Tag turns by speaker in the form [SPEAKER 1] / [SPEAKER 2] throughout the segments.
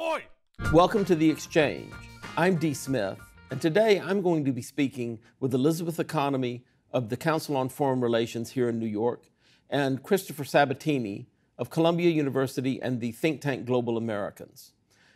[SPEAKER 1] Oi!
[SPEAKER 2] Welcome to The Exchange. I'm Dee Smith, and today I'm going to be speaking with Elizabeth Economy of the Council on Foreign Relations here in New York and Christopher Sabatini of Columbia University and the think tank Global Americans.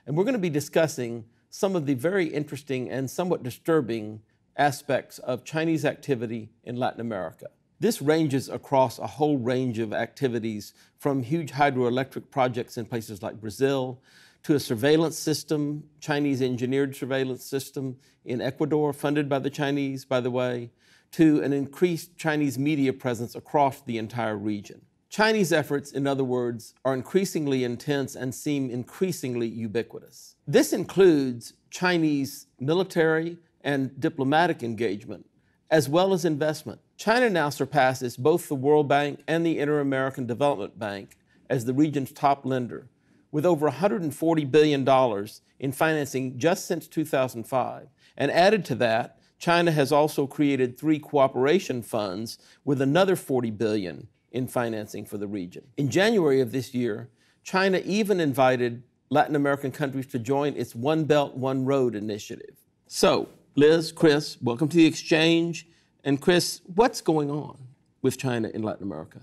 [SPEAKER 2] And we're going to be discussing some of the very interesting and somewhat disturbing aspects of Chinese activity in Latin America. This ranges across a whole range of activities from huge hydroelectric projects in places like Brazil to a surveillance system, Chinese engineered surveillance system in Ecuador, funded by the Chinese, by the way, to an increased Chinese media presence across the entire region. Chinese efforts, in other words, are increasingly intense and seem increasingly ubiquitous. This includes Chinese military and diplomatic engagement, as well as investment. China now surpasses both the World Bank and the Inter American Development Bank as the region's top lender, with over $140 billion in financing just since 2005. And added to that, China has also created three cooperation funds with another 40 billion in financing for the region. In January of this year, China even invited Latin American countries to join its One Belt, One Road initiative. So, Liz, Chris, welcome to the exchange. And Chris, what's going on with China in Latin America?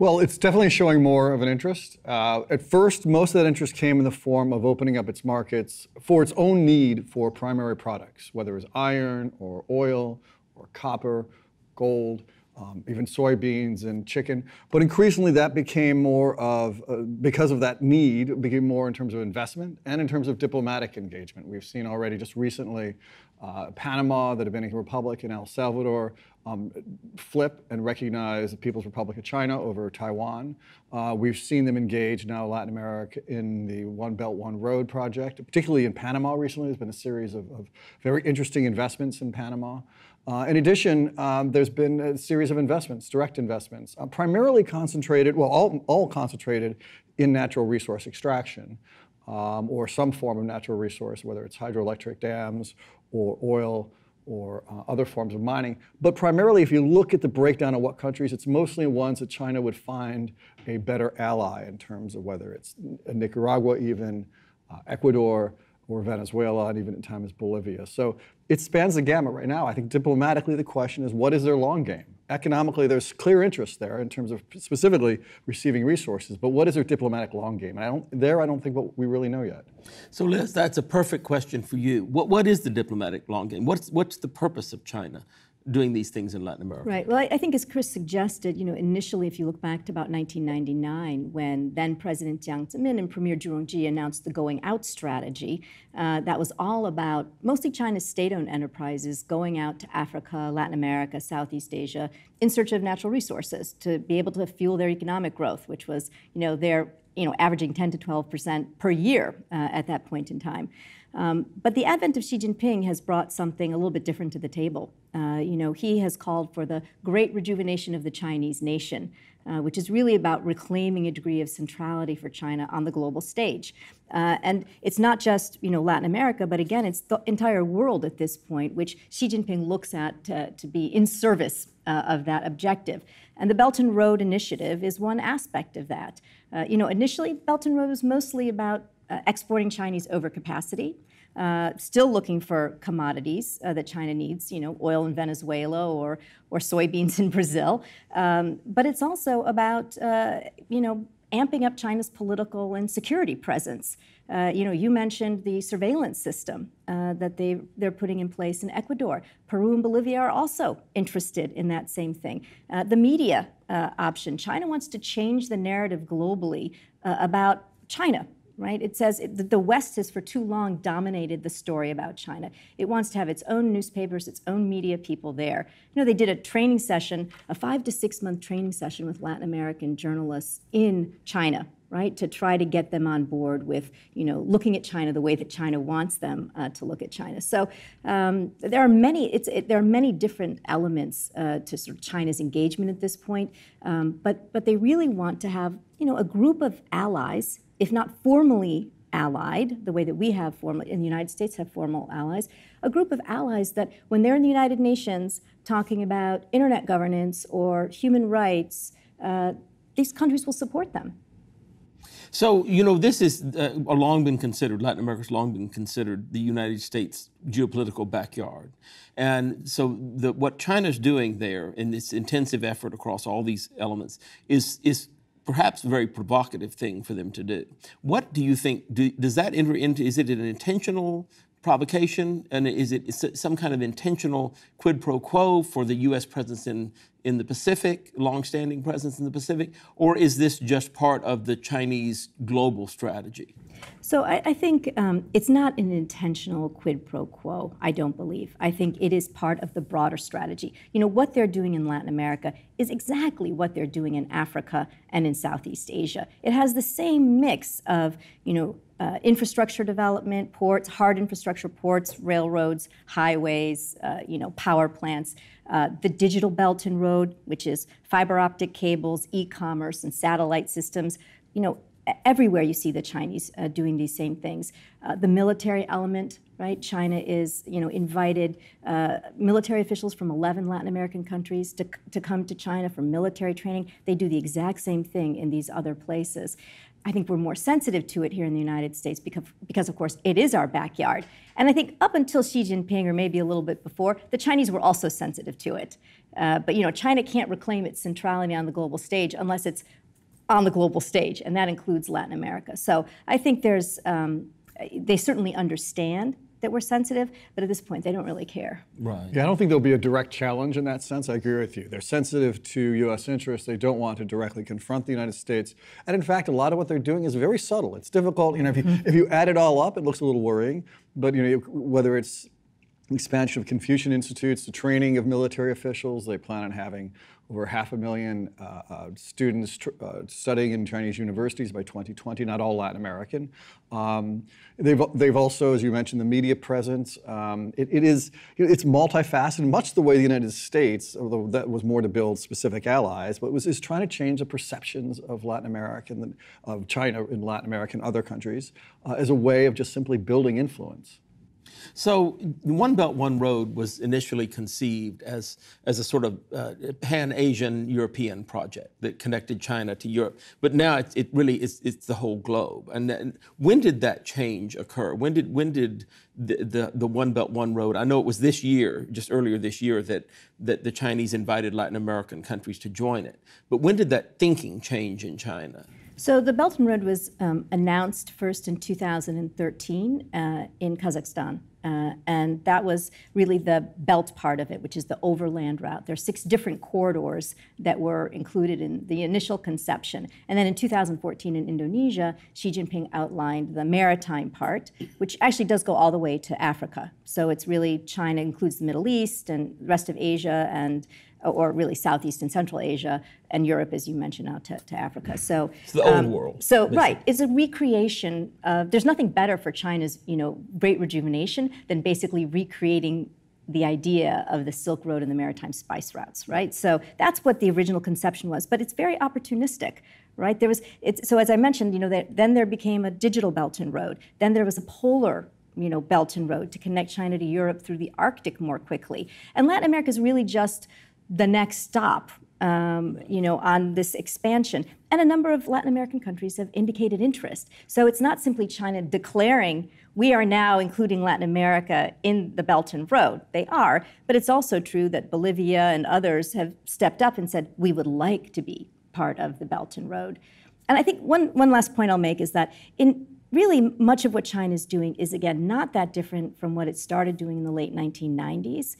[SPEAKER 3] Well, it's definitely showing more of an interest. Uh, at first, most of that interest came in the form of opening up its markets for its own need for primary products, whether it's iron or oil or copper, gold, um, even soybeans and chicken. But increasingly, that became more of, uh, because of that need, it became more in terms of investment and in terms of diplomatic engagement. We've seen already just recently uh, Panama, the Dominican Republic, and El Salvador um, flip and recognize the People's Republic of China over Taiwan. Uh, we've seen them engage now Latin America in the One Belt, One Road project, particularly in Panama recently. There's been a series of, of very interesting investments in Panama. Uh, in addition, um, there's been a series of investments, direct investments, uh, primarily concentrated, well, all, all concentrated in natural resource extraction um, or some form of natural resource, whether it's hydroelectric dams or oil or uh, other forms of mining. But primarily, if you look at the breakdown of what countries, it's mostly ones that China would find a better ally in terms of whether it's Nicaragua, even uh, Ecuador, or Venezuela, and even at times Bolivia. So it spans the gamut right now. I think diplomatically, the question is what is their long game? Economically, there's clear interest there in terms of specifically receiving resources, but what is their diplomatic long game? And I don't, there, I don't think what we really know yet.
[SPEAKER 2] So, Liz, that's a perfect question for you. What, what is the diplomatic long game? What's, what's the purpose of China? Doing these things in Latin America.
[SPEAKER 4] Right. Well, I, I, think as Chris suggested, you know, initially, if you look back to about 1999, when then President Jiang Zemin and Premier Zhu Rongji announced the going out strategy, uh, that was all about mostly China's state-owned enterprises going out to Africa, Latin America, Southeast Asia in search of natural resources to be able to fuel their economic growth, which was, you know, their you know, averaging 10 to 12 percent per year uh, at that point in time. Um, but the advent of Xi Jinping has brought something a little bit different to the table. Uh, you know, he has called for the great rejuvenation of the Chinese nation, uh, which is really about reclaiming a degree of centrality for China on the global stage. Uh, and it's not just you know Latin America, but again, it's the entire world at this point, which Xi Jinping looks at to, to be in service uh, of that objective. And the Belt and Road Initiative is one aspect of that. Uh, you know, initially, Belt and Road was mostly about uh, exporting Chinese overcapacity. Uh, still looking for commodities uh, that China needs, you know, oil in Venezuela or, or soybeans in Brazil. Um, but it's also about, uh, you know, amping up China's political and security presence. Uh, you know, you mentioned the surveillance system uh, that they, they're putting in place in Ecuador. Peru and Bolivia are also interested in that same thing. Uh, the media option. China wants to change the narrative globally about China right? It says the West has for too long dominated the story about China. It wants to have its own newspapers, its own media people there. You know, they did a training session, a five to six month training session with Latin American journalists in China, right, to try to get them on board with, you know, looking at China the way that China wants them uh, to look at China. So um, there are many, it's, it, there are many different elements uh, to sort of China's engagement at this point, um, but but they really want to have, you know, a group of allies if not formally allied, the way that we have formal in the United States have formal allies, a group of allies that when they're in the United Nations talking about internet governance or human rights, uh, these countries will support them.
[SPEAKER 2] So, you know, this is uh, long been considered, Latin America's long been considered the United States geopolitical backyard. And so, the, what China's doing there in this intensive effort across all these elements is, is perhaps a very provocative thing for them to do. What do you think, do, does that enter into, is it an intentional provocation? And is it some kind of intentional quid pro quo for the U.S. presence in, in the Pacific, longstanding presence in the Pacific? Or is this just part of the Chinese global strategy?
[SPEAKER 4] So I, I think um, it's not an intentional quid pro quo, I don't believe. I think it is part of the broader strategy. You know, what they're doing in Latin America is exactly what they're doing in Africa and in Southeast Asia. It has the same mix of, you know, uh, infrastructure development, ports, hard infrastructure, ports, railroads, highways, uh, you know, power plants, uh, the digital belt and road, which is fiber optic cables, e-commerce, and satellite systems. You know, everywhere you see the Chinese uh, doing these same things. Uh, the military element, right? China is, you know, invited uh, military officials from 11 Latin American countries to, to come to China for military training. They do the exact same thing in these other places. I think we're more sensitive to it here in the United States because, because, of course, it is our backyard. And I think up until Xi Jinping, or maybe a little bit before, the Chinese were also sensitive to it. Uh, but you know, China can't reclaim its centrality on the global stage unless it's on the global stage, and that includes Latin America. So I think there's, um, they certainly understand that we're sensitive, but at this point, they don't really care.
[SPEAKER 3] Right. Yeah, I don't think there'll be a direct challenge in that sense. I agree with you. They're sensitive to U.S. interests. They don't want to directly confront the United States. And in fact, a lot of what they're doing is very subtle. It's difficult. You know, if you, if you add it all up, it looks a little worrying. But you know, whether it's expansion of Confucian institutes, the training of military officials, they plan on having over half a million uh, uh, students uh, studying in Chinese universities by 2020, not all Latin American. Um, they've, they've also, as you mentioned, the media presence. Um, it, it is, it's multifaceted, much the way the United States, although that was more to build specific allies, but was is trying to change the perceptions of Latin America, and of China in Latin America and other countries uh, as a way of just simply building influence.
[SPEAKER 2] So, One Belt, One Road was initially conceived as, as a sort of uh, pan Asian European project that connected China to Europe. But now it, it really is it's the whole globe. And then, when did that change occur? When did, when did the, the, the One Belt, One Road, I know it was this year, just earlier this year, that, that the Chinese invited Latin American countries to join it. But when did that thinking change in China?
[SPEAKER 4] So the Belt and Road was um, announced first in 2013 uh, in Kazakhstan. Uh, and that was really the belt part of it, which is the overland route. There are six different corridors that were included in the initial conception. And then in 2014 in Indonesia, Xi Jinping outlined the maritime part, which actually does go all the way to Africa. So it's really China includes the Middle East and the rest of Asia and or really Southeast and Central Asia, and Europe, as you mentioned, out to, to Africa. So
[SPEAKER 2] it's the um, old world.
[SPEAKER 4] So right, it's a recreation. Of, there's nothing better for China's you know great rejuvenation than basically recreating the idea of the Silk Road and the maritime spice routes, right? So that's what the original conception was, but it's very opportunistic, right? There was, it's, so as I mentioned, you know, that then there became a digital belt and road. Then there was a polar you know, belt and road to connect China to Europe through the Arctic more quickly. And Latin America is really just the next stop um, you know, on this expansion. And a number of Latin American countries have indicated interest. So it's not simply China declaring we are now including Latin America in the Belt and Road. They are, but it's also true that Bolivia and others have stepped up and said we would like to be part of the Belt and Road. And I think one, one last point I'll make is that in really much of what China is doing is again not that different from what it started doing in the late 1990s.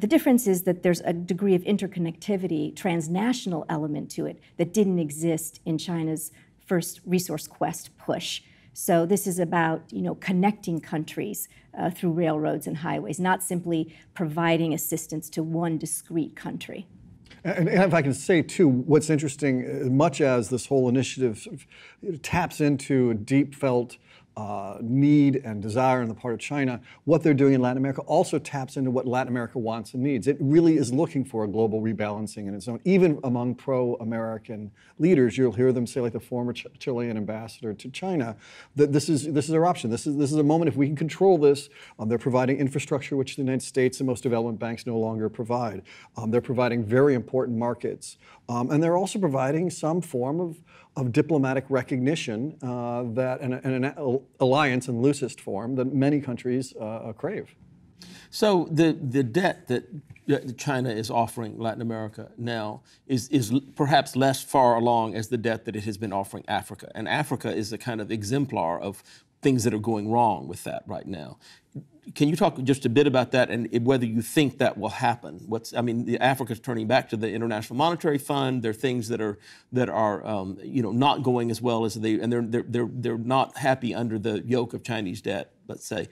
[SPEAKER 4] The difference is that there's a degree of interconnectivity, transnational element to it that didn't exist in China's first resource quest push. So this is about you know connecting countries uh, through railroads and highways, not simply providing assistance to one discrete country.
[SPEAKER 3] And, if I can say too, what's interesting, much as this whole initiative taps into a deep felt uh, need and desire on the part of China, what they're doing in Latin America also taps into what Latin America wants and needs. It really is looking for a global rebalancing in its own. Even among pro-American leaders, you'll hear them say, like the former Ch- Chilean ambassador to China, that this is this is our option. This is this is a moment if we can control this. Um, they're providing infrastructure which the United States and most development banks no longer provide. Um, they're providing very important markets Um, and they're also providing some form of, of diplomatic recognition uh, that and, an alliance in loosest form that many countries uh, crave.
[SPEAKER 2] So the, the debt that China is offering Latin America now is, is perhaps less far along as the debt that it has been offering Africa. And Africa is a kind of exemplar of things that are going wrong with that right now. Can you talk just a bit about that and whether you think that will happen? What's I mean, Africa's turning back to the International Monetary Fund. There are things that are that are um, you know not going as well as they and they're they're they're they're not happy under the yoke of Chinese debt. Let's say,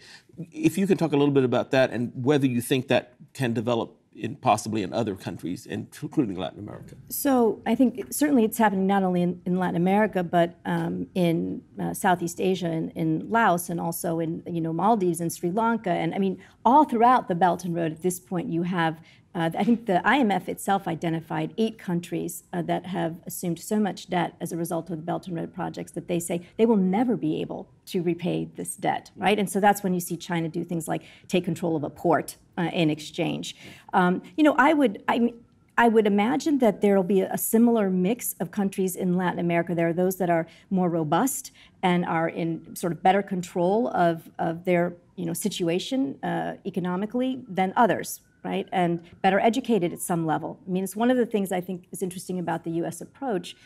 [SPEAKER 2] if you can talk a little bit about that and whether you think that can develop in possibly in other countries, including Latin America?
[SPEAKER 4] So I think certainly it's happening not only in, in Latin America, but um, in uh, Southeast Asia, in, in, Laos, and also in you know Maldives and Sri Lanka, and I mean all throughout the Belt and Road. At this point, you have. Uh, I think the IMF itself identified eight countries uh, that have assumed so much debt as a result of the Belt and Road projects that they say they will never be able to repay this debt, right? And so that's when you see China do things like take control of a port uh, in exchange. Um, you know, I would, I, I would imagine that there will be a similar mix of countries in Latin America. There are those that are more robust and are in sort of better control of, of their you know, situation uh, economically than others, right? And better educated at some level. I mean, it's one of the things I think is interesting about the U.S. approach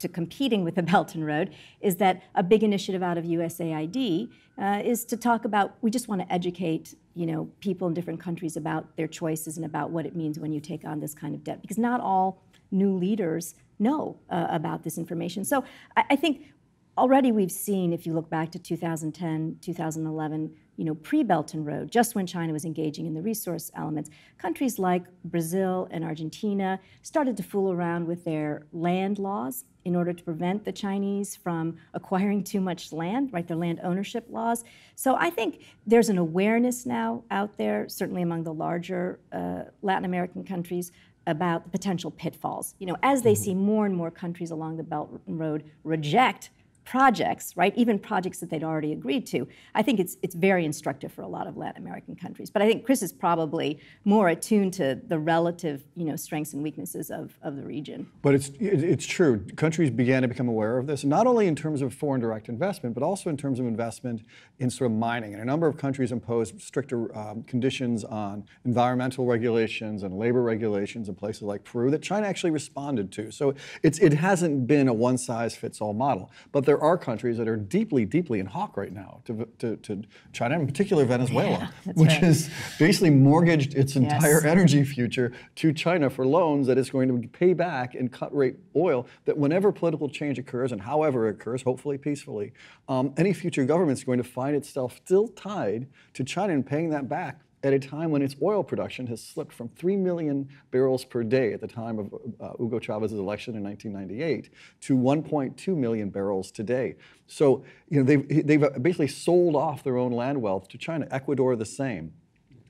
[SPEAKER 4] to competing with the Belt and Road is that a big initiative out of USAID uh, is to talk about we just want to educate you know people in different countries about their choices and about what it means when you take on this kind of debt because not all new leaders know uh, about this information. So I, I think already we've seen if you look back to 2010, 2011 you know, pre-Belt and Road, just when China was engaging in the resource elements, countries like Brazil and Argentina started to fool around with their land laws in order to prevent the Chinese from acquiring too much land, right, their land ownership laws. So I think there's an awareness now out there, certainly among the larger uh, Latin American countries, about the potential pitfalls. You know, as they mm-hmm. see more and more countries along the Belt and Road reject projects, right? Even projects that they'd already agreed to. I think it's it's very instructive for a lot of Latin American countries. But I think Chris is probably more attuned to the relative, you know, strengths and weaknesses of, of the region.
[SPEAKER 3] But it's it's true. Countries began to become aware of this, not only in terms of foreign direct investment, but also in terms of investment in sort of mining. And a number of countries imposed stricter um, conditions on environmental regulations and labor regulations in places like Peru that China actually responded to. So it's it hasn't been a one size fits all model. But there there are countries that are deeply, deeply in hawk right now to, to, to China, in particular Venezuela, yeah, which right. has basically mortgaged its entire yes. energy future to China for loans that it's going to pay back in cut rate oil. That whenever political change occurs and however it occurs, hopefully peacefully, um, any future government is going to find itself still tied to China and paying that back at a time when its oil production has slipped from 3 million barrels per day at the time of uh, Hugo Chavez's election in 1998 to 1.2 million barrels today. So, you know, they've, they've basically sold off their own land wealth to China. Ecuador, the same.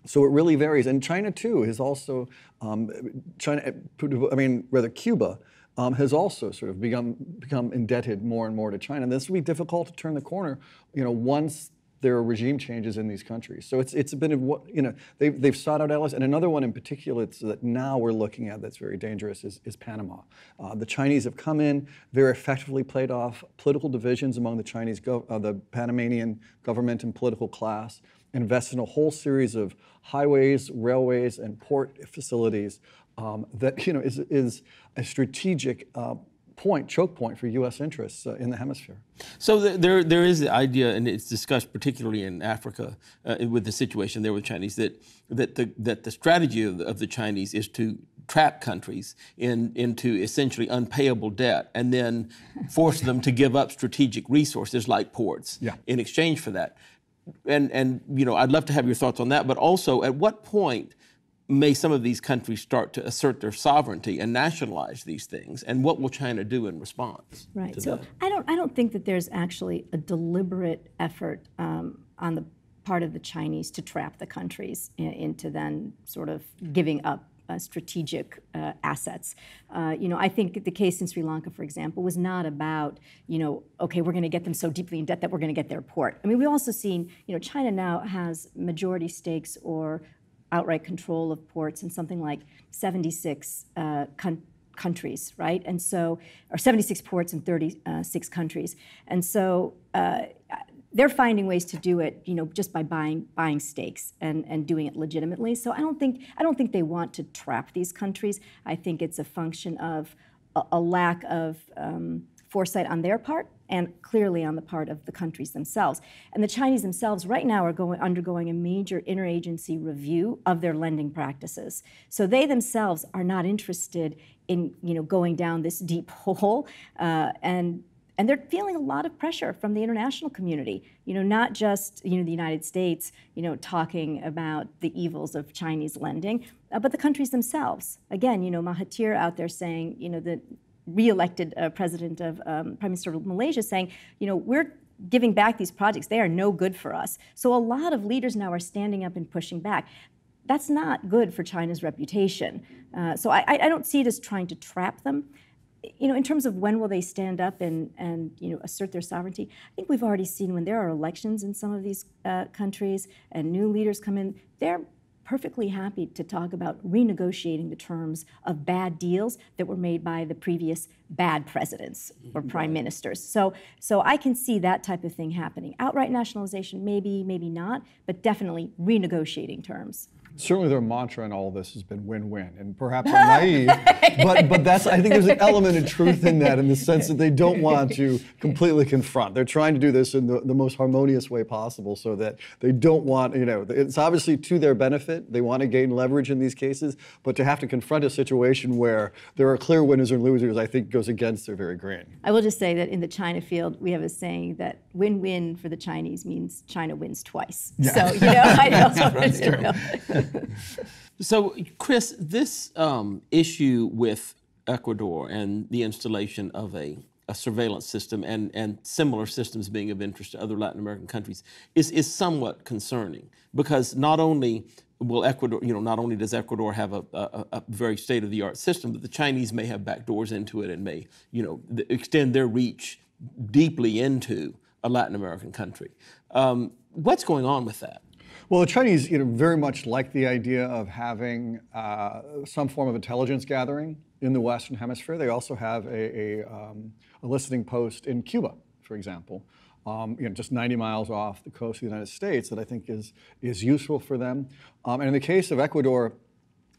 [SPEAKER 3] So it really varies. And China, too, is also, um, China, I mean, rather, Cuba. Um, has also sort of become become indebted more and more to China. And this will be difficult to turn the corner, you know, once there are regime changes in these countries. So it's it's been you know they've they've sought out allies, and another one in particular that now we're looking at that's very dangerous is, is Panama. Uh, the Chinese have come in very effectively played off political divisions among the Chinese uh, the Panamanian government and political class, invested in a whole series of highways, railways, and port facilities um, that you know is is a strategic. Uh, point, choke point for U.S. interests uh, in the hemisphere.
[SPEAKER 2] So there, there is the idea, and it's discussed particularly in Africa uh, with the situation there with Chinese, that that the that the strategy of the, of the Chinese is to trap countries in, into essentially unpayable debt and then force them to give up strategic resources like ports yeah. in exchange for that. And and you know, I'd love to have your thoughts on that, but also at what point may some of these countries start to assert their sovereignty and nationalize these things and what will china do in response
[SPEAKER 4] right so that? i don't i don't think that there's actually a deliberate effort um, on the part of the chinese to trap the countries in, into then sort of giving up uh, strategic uh, assets. Uh, you know, I think the case in Sri Lanka, for example, was not about, you know, okay, we're going to get them so deeply in debt that we're going to get their port. I mean, we've also seen, you know, China now has majority stakes or outright control of ports in something like 76 uh, countries, right? And so, or 76 ports in 36 countries. And so uh, they're finding ways to do it, you know, just by buying buying stakes and, and doing it legitimately. So I don't think I don't think they want to trap these countries. I think it's a function of a, a lack of um, foresight on their part and clearly on the part of the countries themselves. And the Chinese themselves right now are going, undergoing a major interagency review of their lending practices. So they themselves are not interested in you know, going down this deep hole. Uh, and and they're feeling a lot of pressure from the international community you know not just you know the united states you know talking about the evils of chinese lending uh, but the countries themselves again you know mahathir out there saying you know the re-elected uh, president of um, Prime Minister of Malaysia saying, you know, we're giving back these projects. They are no good for us. So a lot of leaders now are standing up and pushing back. That's not good for China's reputation. Uh, so I, I, don't see it as trying to trap them. You know, in terms of when will they stand up and, and you know assert their sovereignty, I think we've already seen when there are elections in some of these uh, countries and new leaders come in, they're perfectly happy to talk about renegotiating the terms of bad deals that were made by the previous bad presidents or mm-hmm. prime ministers. So, so I can see that type of thing happening. Outright nationalization, maybe, maybe not, but definitely renegotiating terms
[SPEAKER 3] certainly their mantra in all this has been win-win, and perhaps I'm naive, but but that's I think there's an element of truth in that, in the sense that they don't want to completely confront. They're trying to do this in the, the most harmonious way possible, so that they don't want you know it's obviously to their benefit. They want to gain leverage in these cases, but to have to confront a situation where there are clear winners and losers, I think goes against their very grain.
[SPEAKER 4] I will just say that in the China field, we have a saying that win-win for the Chinese means China wins twice. Yeah. So you know, I know.
[SPEAKER 2] so, Chris, this um, issue with Ecuador and the installation of a, a, surveillance system and, and similar systems being of interest to other Latin American countries is, is somewhat concerning because not only will Ecuador, you know, not only does Ecuador have a, a, a very state of the art system, but the Chinese may have backdoors into it and may, you know, extend their reach deeply into a Latin American country. Um, what's going on with that?
[SPEAKER 3] Well, the Chinese you know, very much like the idea of having uh, some form of intelligence gathering in the Western Hemisphere. They also have a, a, um, a listening post in Cuba, for example, um, you know, just 90 miles off the coast of the United States that I think is, is useful for them. Um, and in the case of Ecuador,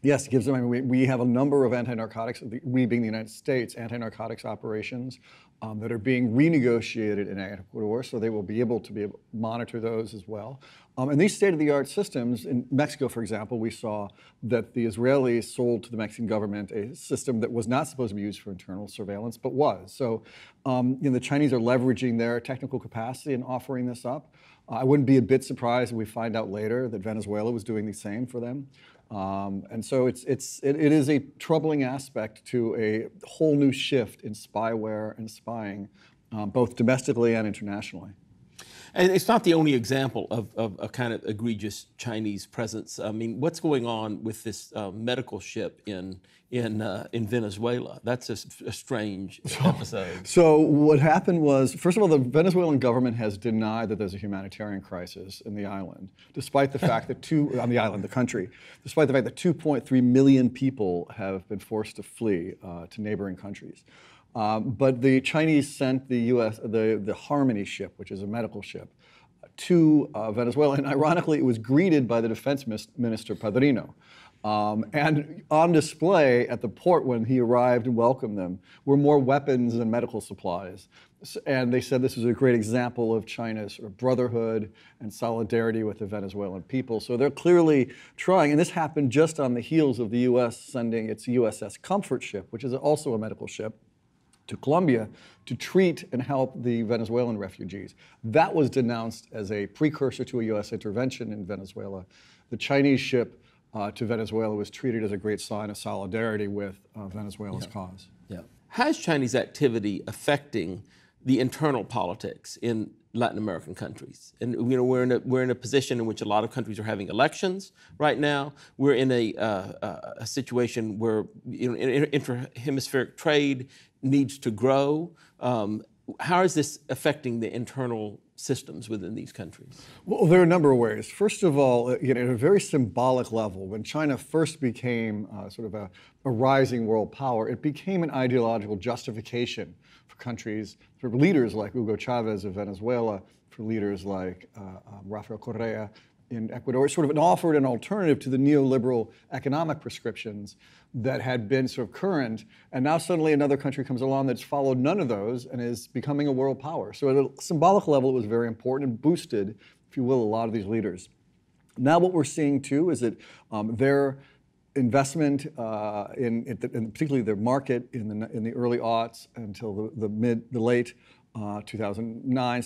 [SPEAKER 3] Yes, it gives them. I mean, we, we have a number of anti-narcotics. We being the United States, anti-narcotics operations um, that are being renegotiated in Ecuador, so they will be able to be able to monitor those as well. Um, and these state-of-the-art systems in Mexico, for example, we saw that the Israelis sold to the Mexican government a system that was not supposed to be used for internal surveillance, but was. So, um, you know, the Chinese are leveraging their technical capacity and offering this up. Uh, I wouldn't be a bit surprised if we find out later that Venezuela was doing the same for them. Um, and so it's, it's, it, it is a troubling aspect to a whole new shift in spyware and spying, um, both domestically and internationally.
[SPEAKER 2] And it's not the only example of, of a kind of egregious Chinese presence. I mean, what's going on with this uh, medical ship in in uh, in Venezuela? That's a, a strange so, episode.
[SPEAKER 3] So what happened was, first of all, the Venezuelan government has denied that there's a humanitarian crisis in the island, despite the fact that two on the island, the country, despite the fact that 2.3 million people have been forced to flee uh, to neighboring countries. Um, but the Chinese sent the U.S. the the Harmony ship, which is a medical ship, to uh, Venezuela, and ironically, it was greeted by the defense minister Padrino. Um, and on display at the port when he arrived and welcomed them were more weapons and medical supplies. And they said this was a great example of China's sort of brotherhood and solidarity with the Venezuelan people. So they're clearly trying, and this happened just on the heels of the U.S. sending its USS Comfort ship, which is also a medical ship, to Colombia to treat and help the Venezuelan refugees. That was denounced as a precursor to a U.S. intervention in Venezuela. The Chinese ship uh, to Venezuela was treated as a great sign of solidarity with uh, Venezuela's
[SPEAKER 2] yeah.
[SPEAKER 3] cause.
[SPEAKER 2] Yeah. How is Chinese activity affecting the internal politics in Latin American countries. And you know, we're in a we're in a position in which a lot of countries are having elections right now. We're in a, uh, uh a situation where you know, inter-hemispheric trade needs to grow. Um, how is this affecting the internal systems within these countries?
[SPEAKER 3] Well, there are a number of ways. First of all, uh, you know, at a very symbolic level, when China first became uh, sort of a, a, rising world power, it became an ideological justification for countries, for leaders like Hugo Chavez of Venezuela, for leaders like uh, um, Rafael Correa in Ecuador. Sort of offered an alternative to the neoliberal economic prescriptions that had been sort of current, and now suddenly another country comes along that's followed none of those and is becoming a world power. So at a symbolic level, it was very important and boosted, if you will, a lot of these leaders. Now what we're seeing too is that um, their investment uh, in, in, particularly their market in the in the early aughts until the, the mid the late uh, 2009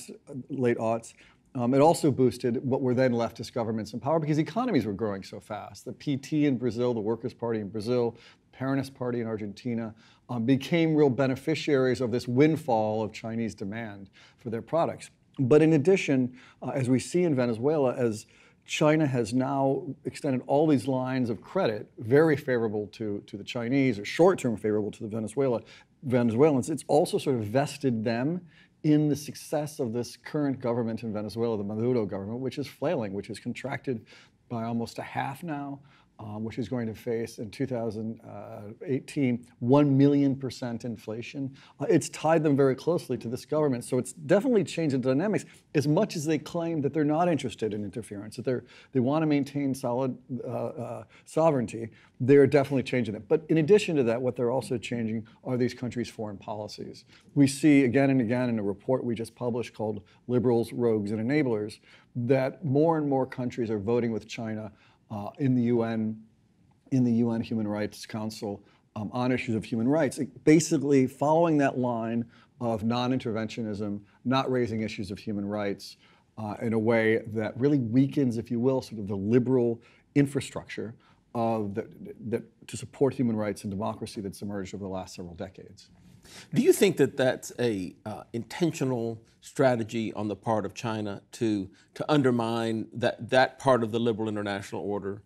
[SPEAKER 3] late aughts um, it also boosted what were then leftist governments in power because economies were growing so fast. The PT in Brazil, the Workers' Party in Brazil, the Peronist Party in Argentina um, became real beneficiaries of this windfall of Chinese demand for their products. But in addition, uh, as we see in Venezuela, as China has now extended all these lines of credit, very favorable to, to the Chinese or short term favorable to the Venezuela, Venezuelans, it's also sort of vested them in the success of this current government in Venezuela, the Maduro government, which is flailing, which is contracted by almost a half now um, which is going to face in 2018 1 million percent inflation. Uh, it's tied them very closely to this government. So it's definitely changed the dynamics as much as they claim that they're not interested in interference, that they're, they want to maintain solid uh, uh, sovereignty. They're definitely changing it. But in addition to that, what they're also changing are these countries' foreign policies. We see again and again in a report we just published called Liberals, Rogues, and Enablers that more and more countries are voting with China in the UN, in the UN Human Rights Council um, on issues of human rights, basically following that line of non-interventionism, not raising issues of human rights uh, in a way that really weakens, if you will, sort of the liberal infrastructure of that to support human rights and democracy that's emerged over the last several decades.
[SPEAKER 2] Do you think that that's a uh, intentional strategy on the part of China to to undermine that that part of the liberal international order?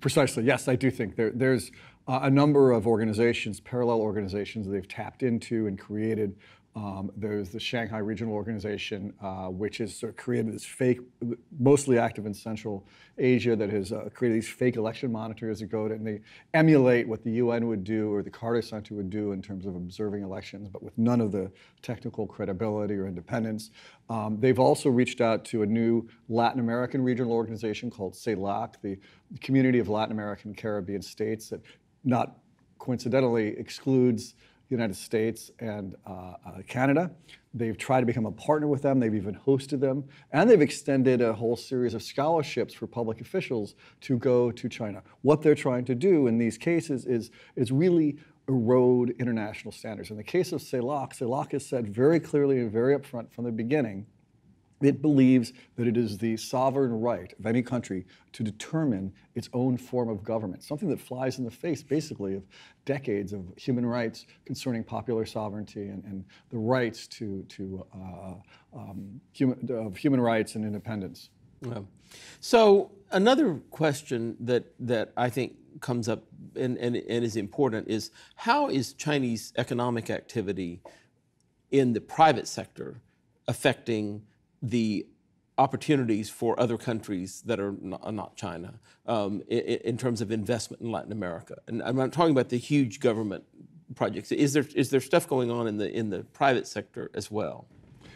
[SPEAKER 3] Precisely. Yes, I do think there, there's uh, a number of organizations, parallel organizations, that they've tapped into and created um, there's the Shanghai Regional Organization, uh, which has sort of created this fake, mostly active in Central Asia, that has uh, created these fake election monitors that go to, and they emulate what the UN would do or the Carter Center would do in terms of observing elections, but with none of the technical credibility or independence. Um, they've also reached out to a new Latin American regional organization called CELAC, the Community of Latin American Caribbean States, that not coincidentally excludes United States and uh, uh, Canada. They've tried to become a partner with them. They've even hosted them. And they've extended a whole series of scholarships for public officials to go to China. What they're trying to do in these cases is, is really erode international standards. In the case of CELAC, CELAC has said very clearly and very upfront from the beginning it believes that it is the sovereign right of any country to determine its own form of government, something that flies in the face, basically, of decades of human rights concerning popular sovereignty and, and the rights to, to uh, um, human, of human rights and independence. Yeah.
[SPEAKER 2] So another question that, that I think comes up and, and, and is important is how is Chinese economic activity in the private sector affecting the opportunities for other countries that are not, China um, in, in, terms of investment in Latin America. And I'm not talking about the huge government projects. Is there is there stuff going on in the in the private sector as well?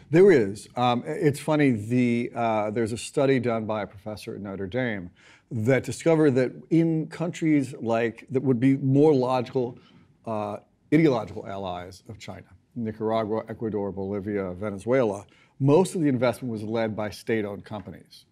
[SPEAKER 3] There is. Um, it's funny. The uh, there's a study done by a professor at Notre Dame that discovered that in countries like that would be more logical, uh, ideological allies of China, Nicaragua, Ecuador, Bolivia, Venezuela most of the investment was led by state-owned companies.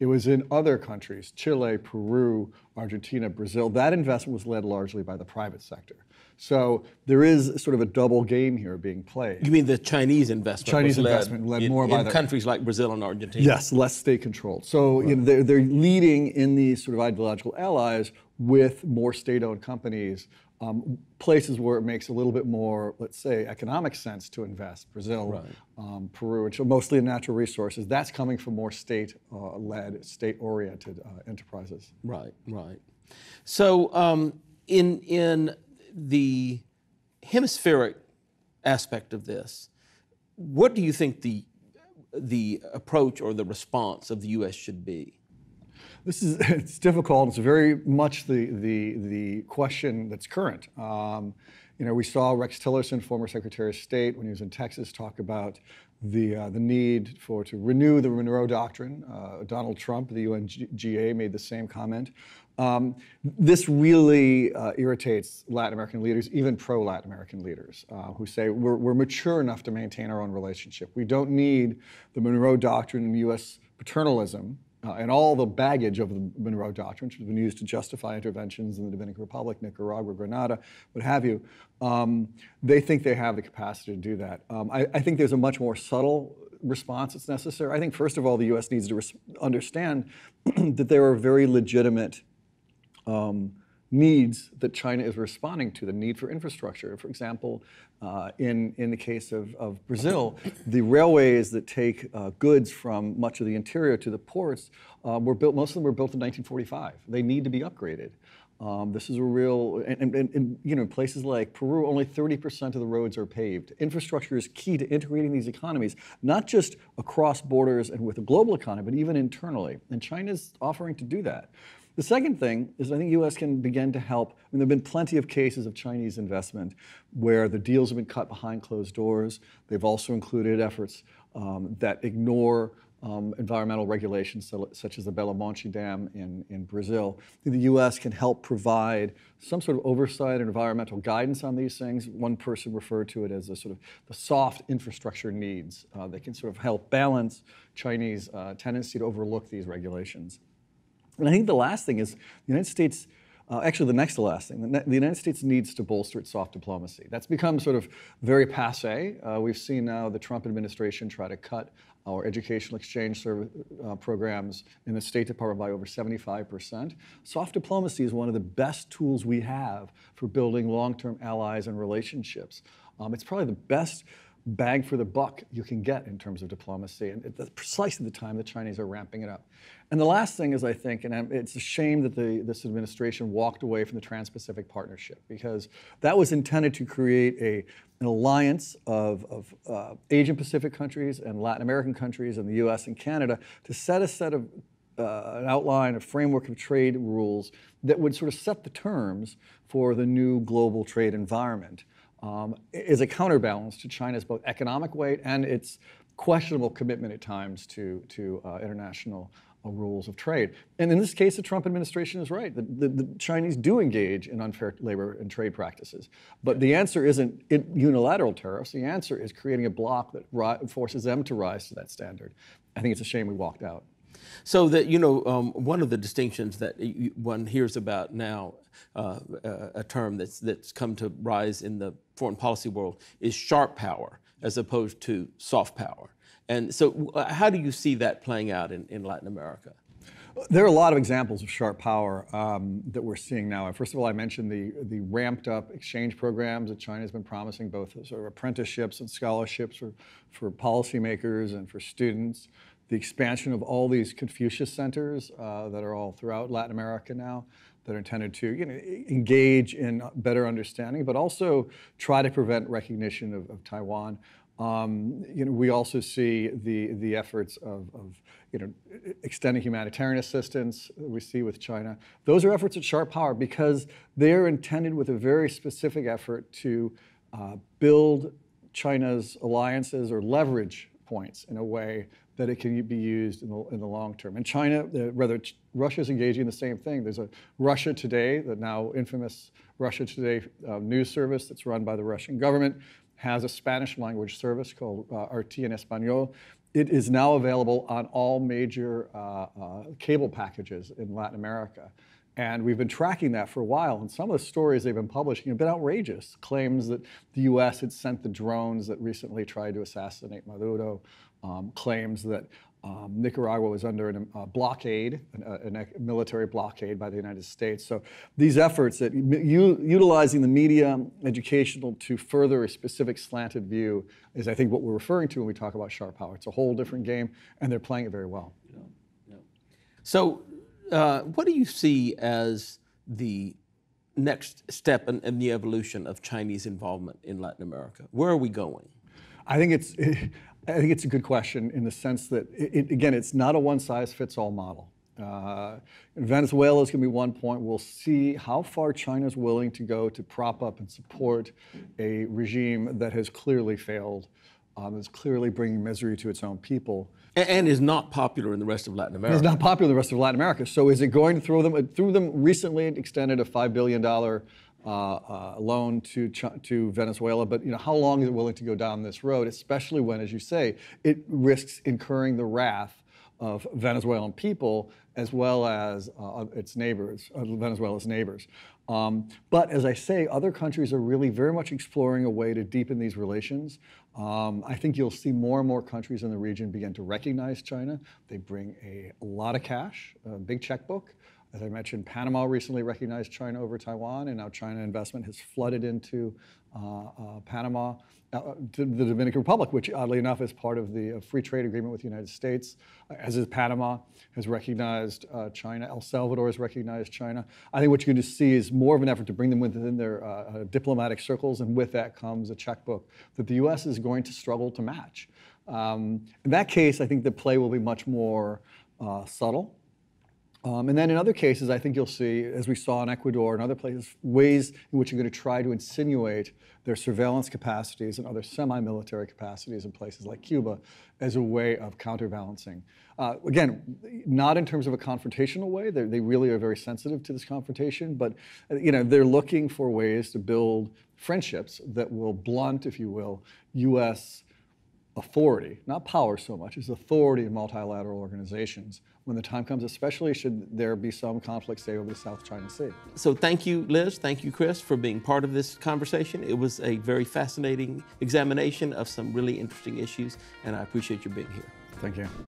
[SPEAKER 3] It was in other countries, Chile, Peru, Argentina, Brazil. That investment was led largely by the private sector. So there is sort of a double game here being played.
[SPEAKER 2] You mean the Chinese investment?
[SPEAKER 3] Chinese investment led,
[SPEAKER 2] in,
[SPEAKER 3] more by the,
[SPEAKER 2] countries like Brazil and Argentina.
[SPEAKER 3] Yes, less state controlled. So right. you know, they're, they're leading in these sort of ideological allies with more state-owned companies um, places where it makes a little bit more, let's say, economic sense to invest, Brazil, right. um, Peru, which are mostly in natural resources, that's coming from more state-led, uh, state-oriented uh, enterprises.
[SPEAKER 2] Right, right. So um, in, in the hemispheric aspect of this, what do you think the the approach or the response of the U.S. should be?
[SPEAKER 3] This is it's difficult. It's very much the the the question that's current. Um, you know, we saw Rex Tillerson, former Secretary of State, when he was in Texas, talk about the uh, the need for to renew the Monroe Doctrine. Uh, Donald Trump, the UNGA, made the same comment. Um, this really uh, irritates Latin American leaders, even pro Latin American leaders, uh, who say we're, we're mature enough to maintain our own relationship. We don't need the Monroe Doctrine and U.S. paternalism uh, and all the baggage of the Monroe Doctrine, which has been used to justify interventions in the Dominican Republic, Nicaragua, Grenada, what have you, um, they think they have the capacity to do that. Um, I, I, think there's a much more subtle response that's necessary. I think, first of all, the U.S. needs to understand that there are very legitimate um, needs that China is responding to, the need for infrastructure. For example, uh, in, in the case of, of Brazil, the railways that take uh, goods from much of the interior to the ports uh, were built, most of them were built in 1945. They need to be upgraded. Um, this is a real, and, and, and, you know, places like Peru, only 30% of the roads are paved. Infrastructure is key to integrating these economies, not just across borders and with the global economy, but even internally. And China's offering to do that. The second thing is I think U.S. can begin to help. I mean, there have been plenty of cases of Chinese investment where the deals have been cut behind closed doors. They've also included efforts um, that ignore um, environmental regulations such as the Belo Monte Dam in, in Brazil. The U.S. can help provide some sort of oversight and environmental guidance on these things. One person referred to it as a sort of the soft infrastructure needs. Uh, they can sort of help balance Chinese uh, tendency to overlook these regulations. And I think the last thing is the United States, uh, actually, the next to last thing, the, United States needs to bolster its soft diplomacy. That's become sort of very passe. Uh, we've seen now the Trump administration try to cut our educational exchange service, uh, programs in the State Department by over 75%. Soft diplomacy is one of the best tools we have for building long term allies and relationships. Um, it's probably the best bang for the buck you can get in terms of diplomacy. And that's precisely the time the Chinese are ramping it up. And the last thing is, I think, and it's a shame that the, this administration walked away from the Trans Pacific Partnership because that was intended to create a, an alliance of, of uh, Asian Pacific countries and Latin American countries and the US and Canada to set a set of uh, an outline, a framework of trade rules that would sort of set the terms for the new global trade environment um, is a counterbalance to China's both economic weight and its questionable commitment at times to, to uh, international uh, rules of trade. And in this case, the Trump administration is right. The, the, the, Chinese do engage in unfair labor and trade practices. But the answer isn't unilateral tariffs. The answer is creating a bloc that forces them to rise to that standard. I think it's a shame we walked out.
[SPEAKER 2] So that you know, um, one of the distinctions that one hears about now, uh, a term that's that's come to rise in the foreign policy world is sharp power as opposed to soft power. And so, uh, how do you see that playing out in, in Latin America?
[SPEAKER 3] There are a lot of examples of sharp power um, that we're seeing now. First of all, I mentioned the, the ramped up exchange programs that China has been promising, both sort of apprenticeships and scholarships for, for policymakers and for students the expansion of all these Confucius centers uh, that are all throughout Latin America now that are intended to you know, engage in better understanding, but also try to prevent recognition of, of Taiwan. Um, you know, we also see the, the efforts of, of you know, extending humanitarian assistance we see with China. Those are efforts at sharp power because they're intended with a very specific effort to uh, build China's alliances or leverage points in a way that it can be used in the, in the long term. And China, uh, rather, is engaging in the same thing. There's a Russia Today, the now infamous Russia Today uh, news service that's run by the Russian government, has a Spanish language service called uh, RT en Español. It is now available on all major uh, uh, cable packages in Latin America. And we've been tracking that for a while. And some of the stories they've been publishing have been outrageous. Claims that the US had sent the drones that recently tried to assassinate Maduro, um, claims that um, Nicaragua was under a blockade, a, a, military blockade by the United States. So these efforts that u- utilizing the media, educational to further a specific slanted view is, I think, what we're referring to when we talk about sharp power. It's a whole different game, and they're playing it very well. Yeah,
[SPEAKER 2] yeah. So uh, what do you see as the next step in, in, the evolution of Chinese involvement in Latin America? Where are we going?
[SPEAKER 3] I think it's I think it's a good question in the sense that, it, again, it's not a one size fits all model. Uh, Venezuela is going to be one point. We'll see how far China is willing to go to prop up and support a regime that has clearly failed, um, is clearly bringing misery to its own people.
[SPEAKER 2] And, and, is not popular in the rest of Latin America.
[SPEAKER 3] It's not popular in the rest of Latin America. So is it going to throw them? It threw them recently extended a $5 billion uh, uh, loan to, to Venezuela, but you know, how long is it willing to go down this road, especially when, as you say, it risks incurring the wrath of Venezuelan people as well as uh, its neighbors, uh, Venezuela's neighbors. Um, but as I say, other countries are really very much exploring a way to deepen these relations. Um, I think you'll see more and more countries in the region begin to recognize China. They bring a, a lot of cash, a big checkbook. As I mentioned, Panama recently recognized China over Taiwan, and now China investment has flooded into uh, uh, Panama, uh, the Dominican Republic, which oddly enough is part of the uh, free trade agreement with the United States, uh, as is Panama, has recognized uh, China. El Salvador has recognized China. I think what you're going to see is more of an effort to bring them within their diplomatic circles, and with that comes a checkbook that the U.S. is going to struggle to match. Um, in that case, I think the play will be much more subtle. Um, and then in other cases, I think you'll see, as we saw in Ecuador and other places, ways in which you're going to try to insinuate their surveillance capacities and other semi-military capacities in places like Cuba as a way of counterbalancing. Uh, again, not in terms of a confrontational way. They're, they really are very sensitive to this confrontation, but uh, you know they're looking for ways to build friendships that will blunt, if you will, U.S authority, not power so much, is authority in multilateral organizations when the time comes, especially should there be some conflict, say, over the South China Sea.
[SPEAKER 2] So thank you, Liz. Thank you, Chris, for being part of this conversation. It was a very fascinating examination of some really interesting issues, and I appreciate you being here.
[SPEAKER 3] Thank you.